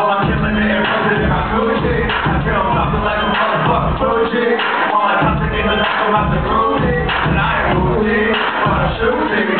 While I'm killing it and running in my Gucci, I feel something like a motherfucking Fuji. While I'm hunting in the dark, I'm it. And I am Gucci, but I'm shooting.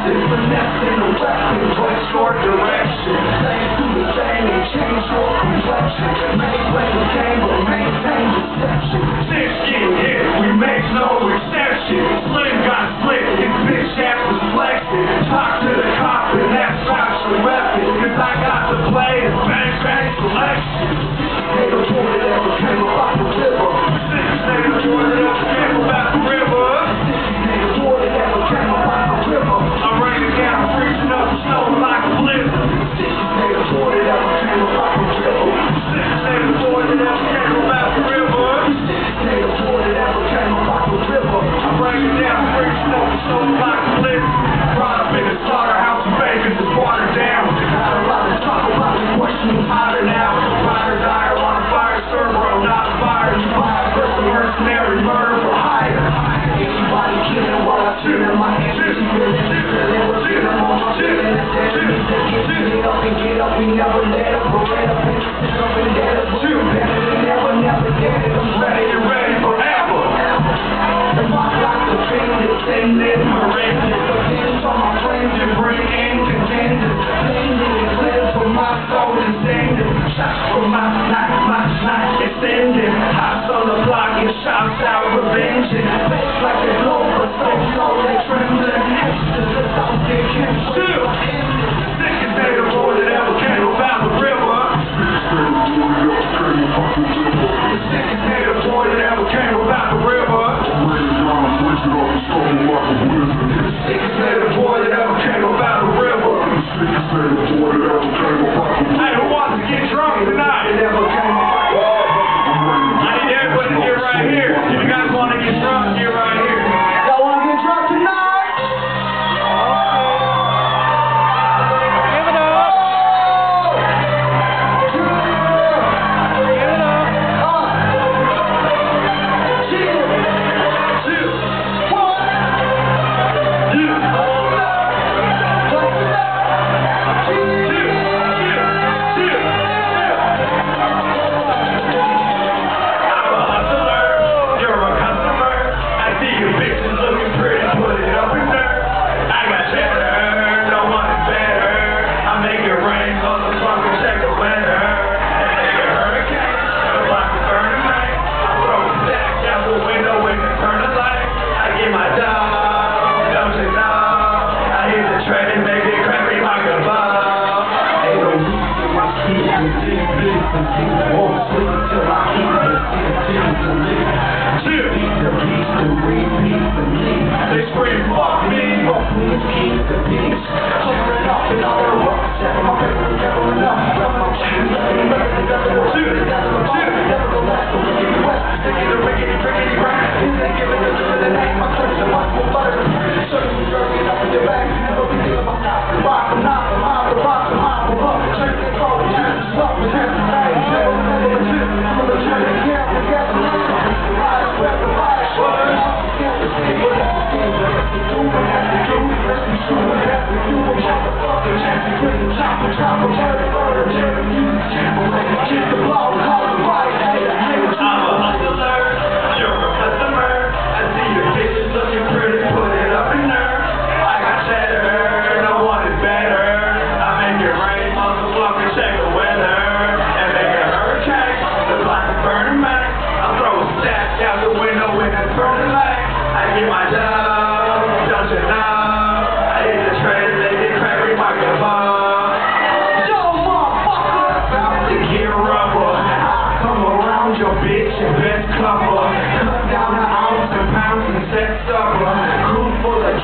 of dresses. Finessing the weapon, but short direction. Same to the same and change your complexion. Make play the game, but maintain deception. Six get hit, we make no exception.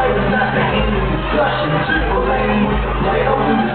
Flavor. Not the end of discussion. Triple lane with the.